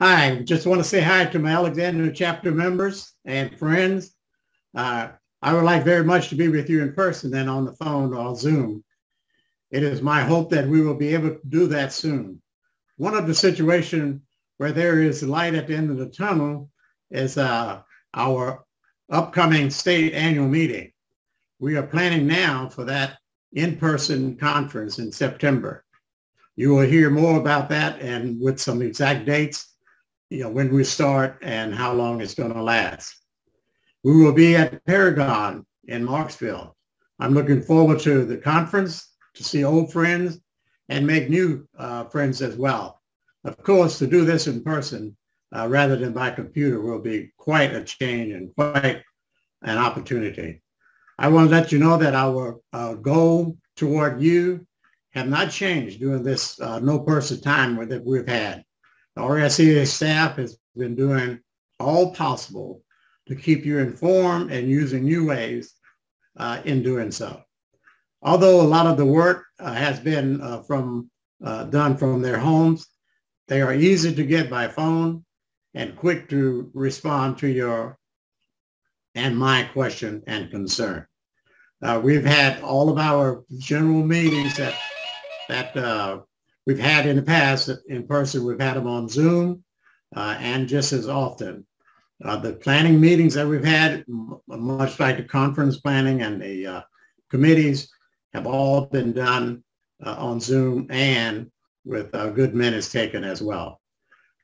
Hi, just want to say hi to my Alexandria chapter members and friends. Uh, I would like very much to be with you in person than on the phone or Zoom. It is my hope that we will be able to do that soon. One of the situations where there is light at the end of the tunnel is uh, our upcoming state annual meeting. We are planning now for that in-person conference in September. You will hear more about that and with some exact dates you know, when we start and how long it's going to last. We will be at Paragon in Marksville. I'm looking forward to the conference to see old friends and make new uh, friends as well. Of course, to do this in person uh, rather than by computer will be quite a change and quite an opportunity. I want to let you know that our uh, goal toward you have not changed during this uh, no person time that we've had. The RSCA staff has been doing all possible to keep you informed and using new ways uh, in doing so. Although a lot of the work uh, has been uh, from uh, done from their homes, they are easy to get by phone and quick to respond to your and my question and concern. Uh, we've had all of our general meetings that that uh, we've had in the past in person. We've had them on Zoom uh, and just as often. Uh, the planning meetings that we've had, much like the conference planning and the uh, committees, have all been done uh, on Zoom and with uh, good minutes taken as well.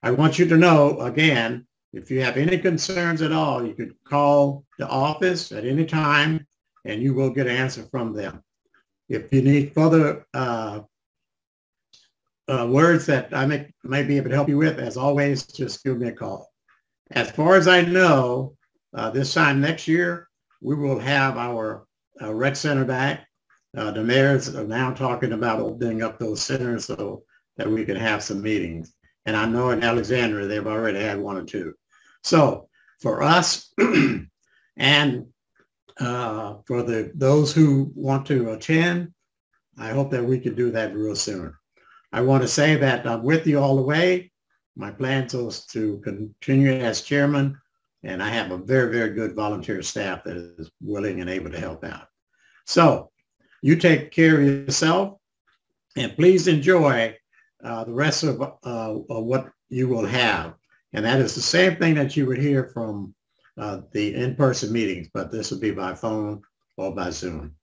I want you to know, again, if you have any concerns at all, you could call the office at any time and you will get an answer from them. If you need further uh, words that I may, may be able to help you with, as always, just give me a call. As far as I know, uh, this time next year, we will have our uh, rec center back. Uh, the mayors are now talking about opening up those centers so that we can have some meetings. And I know in Alexandria, they've already had one or two. So for us and uh, for the those who want to attend, I hope that we can do that real soon. I want to say that I'm with you all the way. My plan is to continue as chairman, and I have a very, very good volunteer staff that is willing and able to help out. So you take care of yourself, and please enjoy uh, the rest of, uh, of, what you will have. And that is the same thing that you would hear from uh, the in-person meetings, but this will be by phone or by Zoom.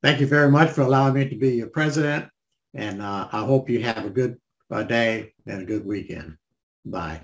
Thank you very much for allowing me to be your president. And uh, I hope you have a good uh, day and a good weekend. Bye.